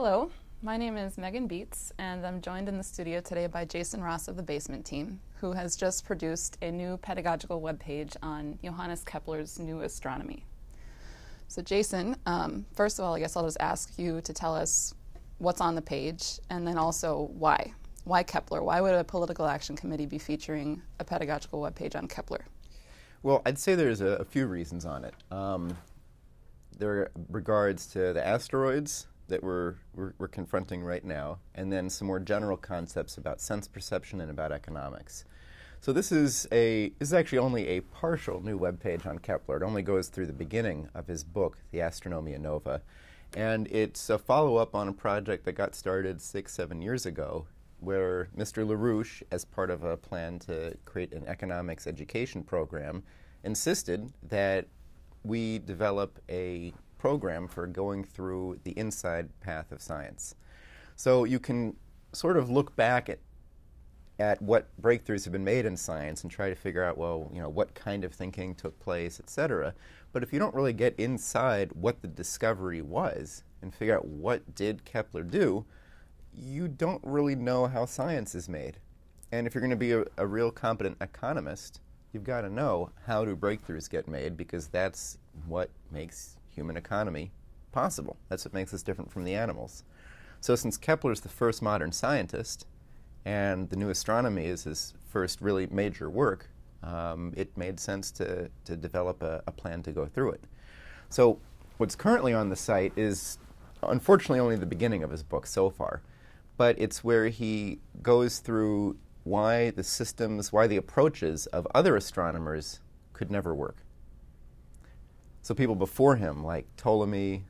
Hello, my name is Megan Beets, and I'm joined in the studio today by Jason Ross of the Basement Team, who has just produced a new pedagogical webpage on Johannes Kepler's New Astronomy. So, Jason, um, first of all, I guess I'll just ask you to tell us what's on the page and then also why. Why Kepler? Why would a political action committee be featuring a pedagogical webpage on Kepler? Well, I'd say there's a, a few reasons on it. Um, there are regards to the asteroids that we're, we're, we're, confronting right now, and then some more general concepts about sense perception and about economics. So this is a this is actually only a partial new web page on Kepler. It only goes through the beginning of his book, The Astronomia Nova, and it's a follow up on a project that got started six seven years ago, where Mr. LaRouche, as part of a plan to create an economics education program, insisted that we develop a program for going through the inside path of science. So you can sort of look back at at what breakthroughs have been made in science and try to figure out, well, you know, what kind of thinking took place, et cetera. But if you don't really get inside what the discovery was and figure out what did Kepler do, you don't really know how science is made. And if you're going to be a, a real competent economist, you've got to know how do breakthroughs get made because that's what makes human economy possible. That's what makes us different from the animals. So, since Kepler is the first modern scientist, and the new astronomy is his first really major work, um, it made sense to, to develop a, a plan to go through it. So, what's currently on the site is unfortunately only the beginning of his book so far, but it's where he goes through why the systems, why the approaches of other astronomers could never work. So people before him, like Ptolemy,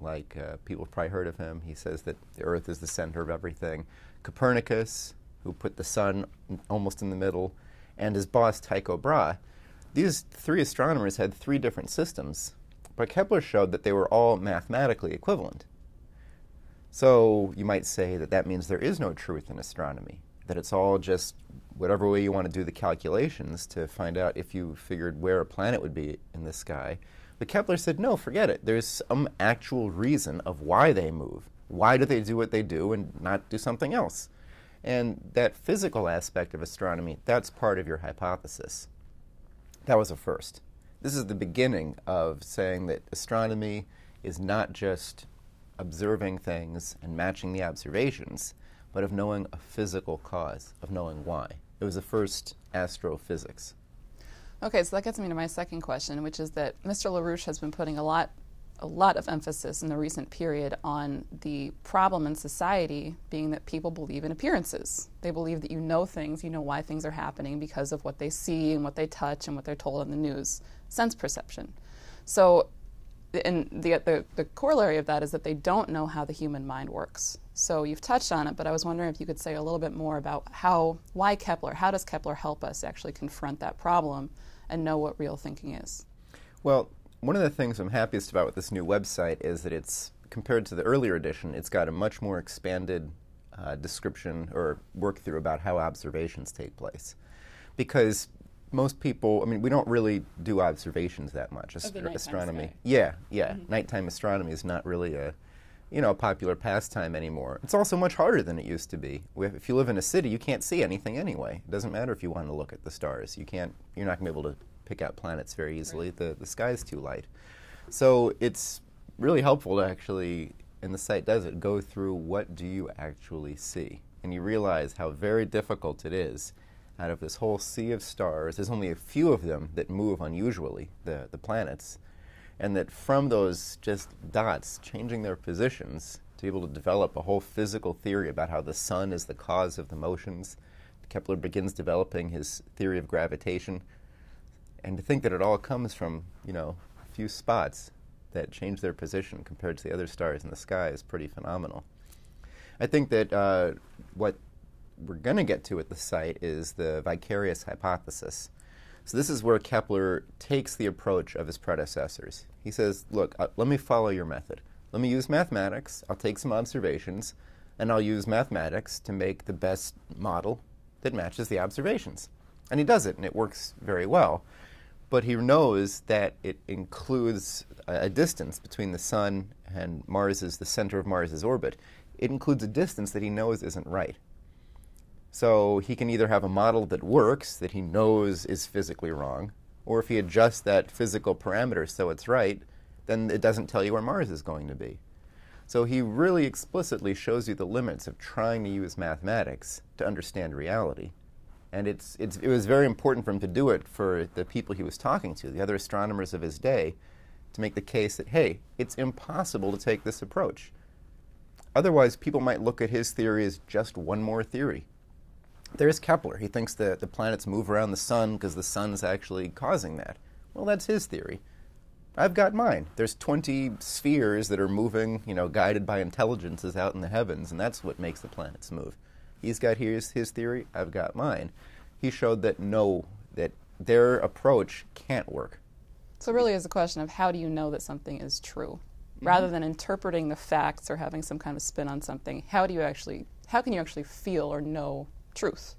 like uh, people have probably heard of him, he says that the Earth is the center of everything. Copernicus, who put the sun almost in the middle, and his boss Tycho Brahe. These three astronomers had three different systems, but Kepler showed that they were all mathematically equivalent. So you might say that that means there is no truth in astronomy, that it's all just whatever way you want to do the calculations to find out if you figured where a planet would be in the sky but Kepler said, no, forget it. There's some actual reason of why they move. Why do they do what they do and not do something else? And that physical aspect of astronomy, that's part of your hypothesis. That was a first. This is the beginning of saying that astronomy is not just observing things and matching the observations, but of knowing a physical cause, of knowing why. It was the first astrophysics. Okay, so that gets me to my second question, which is that Mr. LaRouche has been putting a lot a lot of emphasis in the recent period on the problem in society being that people believe in appearances. They believe that you know things, you know why things are happening because of what they see and what they touch and what they're told in the news. Sense perception. So and the, the, the corollary of that is that they don't know how the human mind works. So you've touched on it, but I was wondering if you could say a little bit more about how, why Kepler? How does Kepler help us actually confront that problem and know what real thinking is? Well, one of the things I'm happiest about with this new website is that it's, compared to the earlier edition, it's got a much more expanded uh, description or work through about how observations take place. Because most people, I mean, we don't really do observations that much. Ast- astronomy. Sky. Yeah, yeah. Mm-hmm. Nighttime astronomy is not really a, you know, a popular pastime anymore. It's also much harder than it used to be. If you live in a city, you can't see anything anyway. It doesn't matter if you want to look at the stars. You can't. You're not going to be able to pick out planets very easily. Right. The the sky's too light. So it's really helpful to actually, and the site does it, go through what do you actually see, and you realize how very difficult it is out of this whole sea of stars, there's only a few of them that move unusually, the, the planets, and that from those just dots changing their positions to be able to develop a whole physical theory about how the sun is the cause of the motions. Kepler begins developing his theory of gravitation, and to think that it all comes from, you know, a few spots that change their position compared to the other stars in the sky is pretty phenomenal. I think that uh, what we're going to get to at the site is the vicarious hypothesis. So, this is where Kepler takes the approach of his predecessors. He says, Look, uh, let me follow your method. Let me use mathematics, I'll take some observations, and I'll use mathematics to make the best model that matches the observations. And he does it, and it works very well. but he knows that it includes a, distance between the sun and Mars is the center of Mars's orbit. It includes a distance that he knows isn't right. So he can either have a model that works, that he knows is physically wrong, or if he adjusts that physical parameter so it's right, then it doesn't tell you where Mars is going to be. So he really explicitly shows you the limits of trying to use mathematics to understand reality. And it's, it's, it was very important for him to do it for the people he was talking to, the other astronomers of his day, to make the case that, hey, it's impossible to take this approach. Otherwise, people might look at his theory as just one more theory. There's Kepler. He thinks that the planets move around the sun because the sun's actually causing that. Well, that's his theory. I've got mine. There's 20 spheres that are moving, you know, guided by intelligences out in the heavens, and that's what makes the planets move. He's got his, his theory, I've got mine. He showed that no, that their approach can't work. So, really, is a question of how do you know that something is true? Mm-hmm. Rather than interpreting the facts or having some kind of spin on something, how do you actually, how can you actually feel or know truth?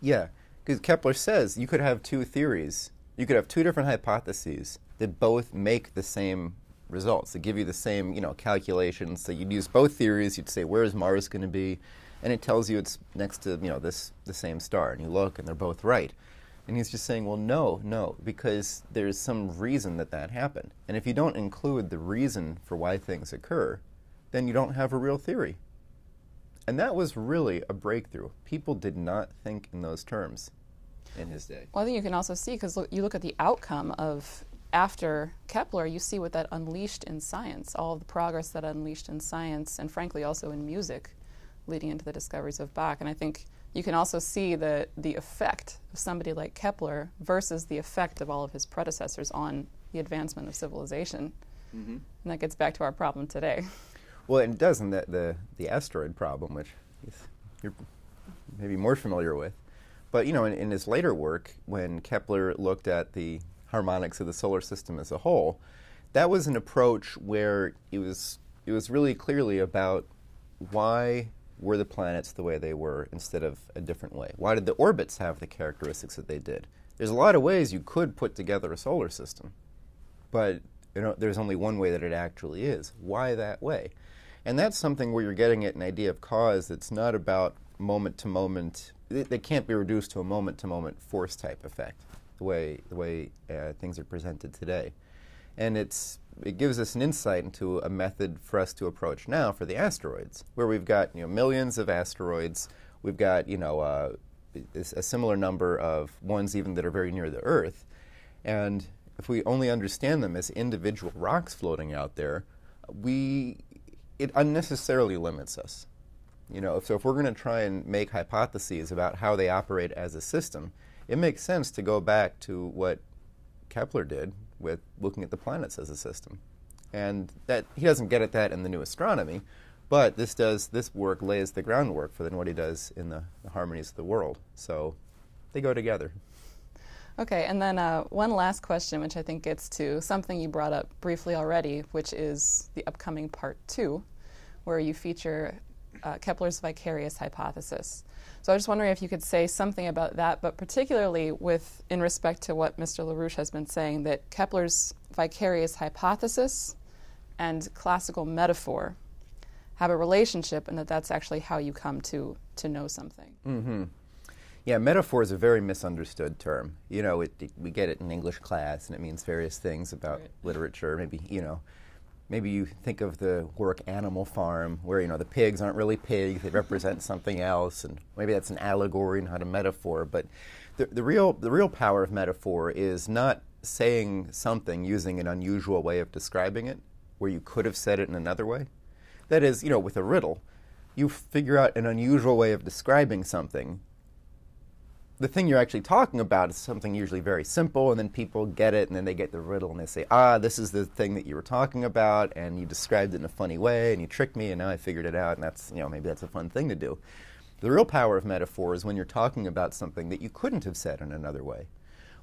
Yeah, because Kepler says you could have two theories. You could have two different hypotheses that both make the same results. They give you the same, you know, calculations. So you'd use both theories. You'd say, where is Mars going to be? And it tells you it's next to, you know, this the same star. And you look, and they're both right. And he's just saying, well, no, no, because there's some reason that that happened. And if you don't include the reason for why things occur, then you don't have a real theory. And that was really a breakthrough. People did not think in those terms in his day. Well, I think you can also see, because you look at the outcome of after Kepler, you see what that unleashed in science, all the progress that unleashed in science, and frankly also in music, leading into the discoveries of Bach. And I think you can also see the, the effect of somebody like Kepler versus the effect of all of his predecessors on the advancement of civilization. Mm-hmm. And that gets back to our problem today. Well, it does in the, the, the asteroid problem, which you're maybe more familiar with. But, you know, in, in his later work, when Kepler looked at the harmonics of the solar system as a whole, that was an approach where it was it was really clearly about why were the planets the way they were instead of a different way. Why did the orbits have the characteristics that they did? There's a lot of ways you could put together a solar system, but you know, there's only one way that it actually is. Why that way? And that's something where you're getting at an idea of cause that's not about moment to moment. They can't be reduced to a moment to moment force type effect the way the way uh, things are presented today, and it's it gives us an insight into a method for us to approach now for the asteroids, where we've got you know millions of asteroids, we've got you know uh, a similar number of ones even that are very near the Earth, and if we only understand them as individual rocks floating out there, we it unnecessarily limits us. You know, so if we're going to try and make hypotheses about how they operate as a system, it makes sense to go back to what Kepler did with looking at the planets as a system. And that he doesn't get at that in the new astronomy, but this does this work lays the groundwork for then what he does in the, the harmonies of the world. So they go together. Okay, and then uh, one last question, which I think gets to something you brought up briefly already, which is the upcoming part two, where you feature uh, Kepler's vicarious hypothesis. So I was just wondering if you could say something about that, but particularly with in respect to what Mr. LaRouche has been saying that Kepler's vicarious hypothesis and classical metaphor have a relationship, and that that's actually how you come to to know something. Mm-hmm. Yeah, metaphor is a very misunderstood term. You know, it, it, we get it in English class, and it means various things about right. literature. Maybe you know, maybe you think of the work Animal Farm, where you know the pigs aren't really pigs; they represent something else, and maybe that's an allegory, not a metaphor. But the, the real the real power of metaphor is not saying something using an unusual way of describing it, where you could have said it in another way. That is, you know, with a riddle, you figure out an unusual way of describing something the thing you're actually talking about is something usually very simple, and then people get it, and then they get the riddle, and they say, ah, this is the thing that you were talking about, and you described it in a funny way, and you tricked me, and now I figured it out, and that's, you know, maybe that's a fun thing to do. The real power of metaphor is when you're talking about something that you couldn't have said in another way.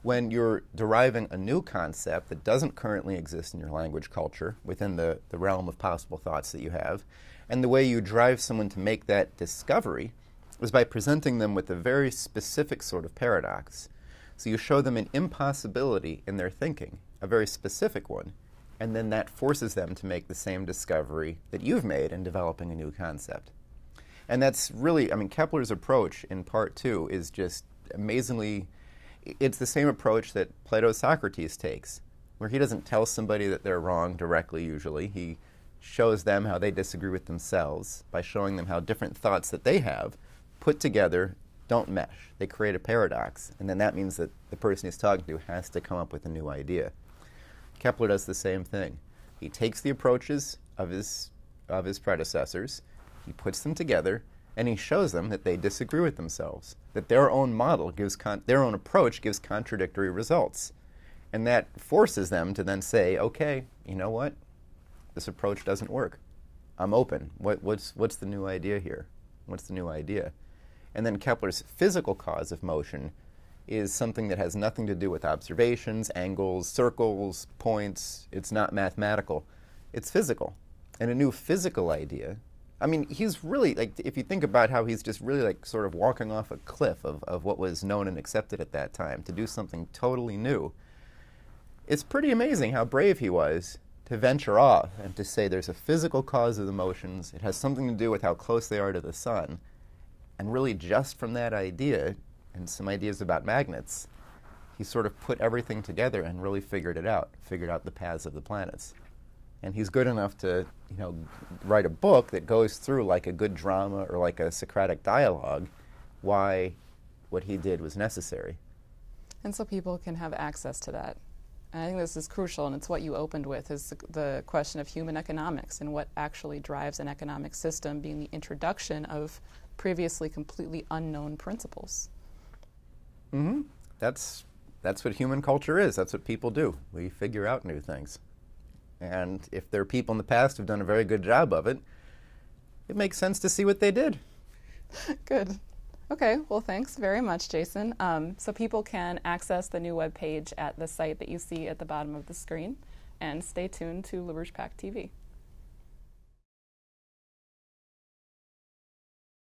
When you're deriving a new concept that doesn't currently exist in your language culture within the, the realm of possible thoughts that you have, and the way you drive someone to make that discovery was by presenting them with a very specific sort of paradox. So you show them an impossibility in their thinking, a very specific one, and then that forces them to make the same discovery that you've made in developing a new concept. And that's really, I mean, Kepler's approach in part two is just amazingly, it's the same approach that Plato's Socrates takes, where he doesn't tell somebody that they're wrong directly, usually. He shows them how they disagree with themselves by showing them how different thoughts that they have put together don't mesh. They create a paradox, and then that means that the person he's talking to has to come up with a new idea. Kepler does the same thing. He takes the approaches of his, of his predecessors, he puts them together, and he shows them that they disagree with themselves, that their own model gives con- their own approach gives contradictory results. And that forces them to then say, okay, you know what? This approach doesn't work. I'm open. What, what's, what's the new idea here? What's the new idea? And then Kepler's physical cause of motion is something that has nothing to do with observations, angles, circles, points. It's not mathematical. It's physical. And a new physical idea. I mean, he's really, like, if you think about how he's just really, like, sort of walking off a cliff of, of what was known and accepted at that time to do something totally new. It's pretty amazing how brave he was to venture off and to say there's a physical cause of the motions, it has something to do with how close they are to the sun. And really, just from that idea, and some ideas about magnets, he sort of put everything together and really figured it out, figured out the paths of the planets. And he's good enough to, you know, write a book that goes through like a good drama or like a Socratic dialogue why what he did was necessary. And so people can have access to that. And I think this is crucial, and it's what you opened with is the, the question of human economics and what actually drives an economic system being the introduction of previously completely unknown principles. Mm-hmm. That's that's what human culture is. That's what people do. We figure out new things. And if there are people in the past who've done a very good job of it, it makes sense to see what they did. good. Okay, well, thanks very much, Jason. Um, so people can access the new web page at the site that you see at the bottom of the screen, and stay tuned to LaRouche PAC TV.